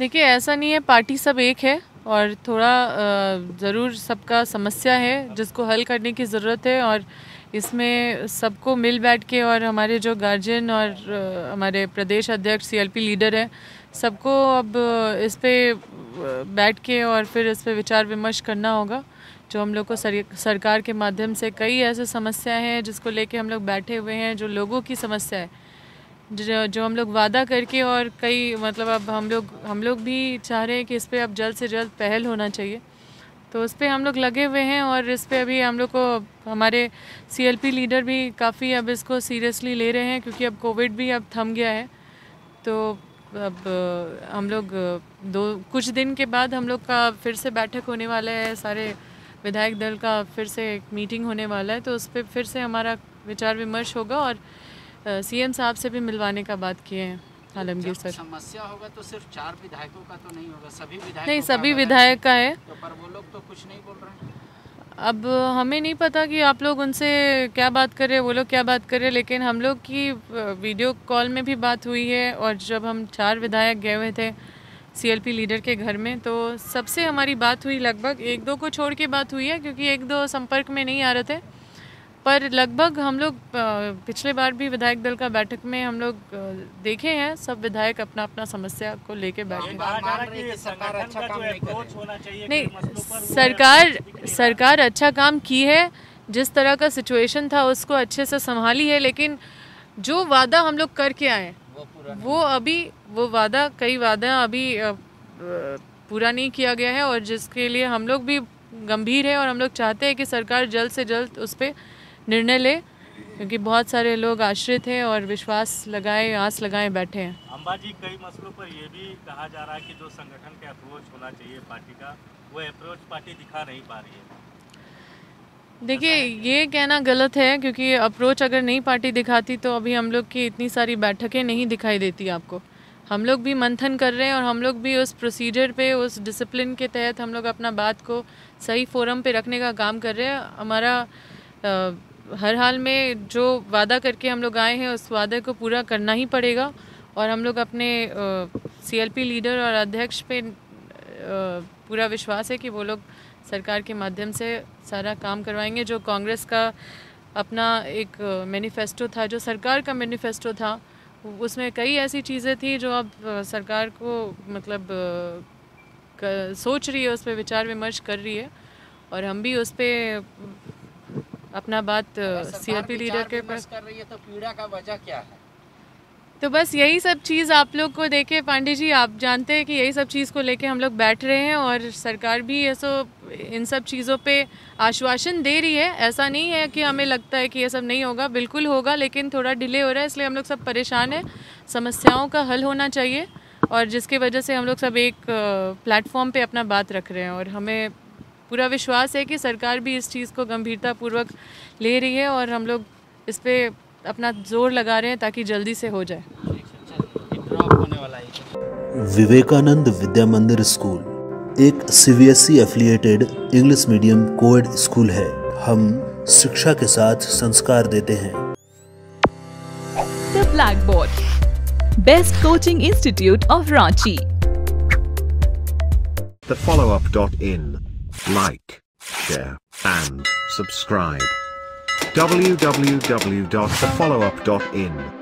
देखिए ऐसा नहीं है पार्टी सब एक है और थोड़ा ज़रूर सबका समस्या है जिसको हल करने की ज़रूरत है और इसमें सबको मिल बैठ के और हमारे जो गार्जियन और हमारे प्रदेश अध्यक्ष सीएलपी लीडर हैं सबको अब इस पर बैठ के और फिर इस पर विचार विमर्श करना होगा। जो हम लोग को सर, सरकार के माध्यम से कई ऐसे समस्याएँ हैं जिसको लेके हम लोग बैठे हुए हैं जो लोगों की समस्या है। जो जो हम लोग वादा करके और कई मतलब अब हम लोग हम लोग भी चाह रहे हैं कि इस पर अब जल्द से जल्द पहल होना चाहिए। तो उस पर हम लोग लगे हुए हैं और इस पर अभी हम लोग को, हमारे सीएलपी लीडर भी काफ़ी अब इसको सीरियसली ले रहे हैं क्योंकि अब कोविड भी अब थम गया है। तो अब, हम लोग दो, कुछ दिन के बाद हम लोग का फिर से बैठक होने वाला है, सारे विधायक दल का फिर से एक मीटिंग होने वाला है। तो उस पर फिर से हमारा विचार विमर्श होगा और सीएम साहब से भी मिलवाने का बात किए हैं आलमगीर सर। समस्या होगा तो सिर्फ़ चार विधायकों का तो नहीं होगा सभी विधायक नहीं सभी विधायक का है। तो पर वो लोग तो कुछ नहीं बोल रहे हैं। अब हमें नहीं पता कि आप लोग उनसे क्या बात कर रहे हैं वो लोग क्या बात कर रहे हैं लेकिन हम लोग की वीडियो कॉल में भी बात हुई है और जब हम चार विधायक गए हुए थे सीएलपी लीडर के घर में तो सबसे हमारी बात हुई लगभग एक दो को छोड़ के बात हुई है क्योंकि एक दो संपर्क में नहीं आ रहे थे। पर लगभग हम लोग पिछले बार भी विधायक दल का बैठक में हम लोग देखे हैं सब विधायक अपना अपना समस्या को लेके बैठे नहीं सरकार सरकार अच्छा काम की है जिस तरह का सिचुएशन था उसको अच्छे से संभाली है लेकिन जो वादा हम लोग करके आए वो अभी वो वादा कई वादा अभी पूरा नहीं किया गया है और जिसके लिए हम लोग भी गंभीर है और हम लोग चाहते हैं कि सरकार जल्द से जल्द उस पर निर्णय ले क्योंकि बहुत सारे लोग आश्रित हैं और विश्वास लगाए आस लगाए बैठे हैं। अम्बा जी कई मसलों पर यह भी कहा जा रहा है कि जो संगठन का अप्रोच होना चाहिए पार्टी का वो अप्रोच पार्टी दिखा नहीं पा रही है। देखिए ये कहना गलत है क्योंकि अप्रोच अगर नहीं पार्टी दिखाती तो अभी हम लोग की इतनी सारी बैठकें नहीं दिखाई देती आपको। हम लोग भी मंथन कर रहे हैं और हम लोग भी उस प्रोसीजर पे उस डिसिप्लिन के तहत हम लोग अपना बात को सही फोरम पे रखने का काम कर रहे हैं। हमारा हर हाल में जो वादा करके हम लोग आए हैं, उस वादे को पूरा करना ही पड़ेगा। और हम लोग अपने सीएलपी लीडर और अध्यक्ष पे पूरा विश्वास है कि वो लोग सरकार के माध्यम से सारा काम करवाएँगे। जो कांग्रेस का अपना एक मैनिफेस्टो था, जो सरकार का मैनिफेस्टो था, उसमें कई ऐसी चीज़ें थी जो अब सरकार को मतलब सोच रही है, उस पर विचार विमर्श कर रही है। और हम भी उस पर अपना बात सीआरपी लीडर के पास कर रही है तो पीड़ा का वजह क्या है? तो बस यही सब चीज़ आप लोग को देखे पांडे जी आप जानते हैं कि यही सब चीज़ को लेके हम लोग बैठ रहे हैं और सरकार भी ऐसो इन सब चीज़ों पे आश्वासन दे रही है। ऐसा नहीं है कि हमें लगता है कि ये सब नहीं होगा बिल्कुल होगा लेकिन थोड़ा डिले हो रहा है इसलिए हम लोग सब परेशान हैं। समस्याओं का हल होना चाहिए और जिसकी वजह से हम लोग सब एक प्लेटफॉर्म पे अपना बात रख रहे हैं और हमें पूरा विश्वास है कि सरकार भी इस चीज़ को गंभीरतापूर्वक ले रही है और हम लोग इस पर अपना ज़ोर लगा रहे हैं ताकि जल्दी से हो जाए। विवेकानंद विद्या मंदिर स्कूल एक CBSE affiliated English medium coed school है। हम शिक्षा के साथ संस्कार देते हैं। The black board best coaching institute of Ranchi The follow up.in like, share, and subscribe. www.thefollowup.in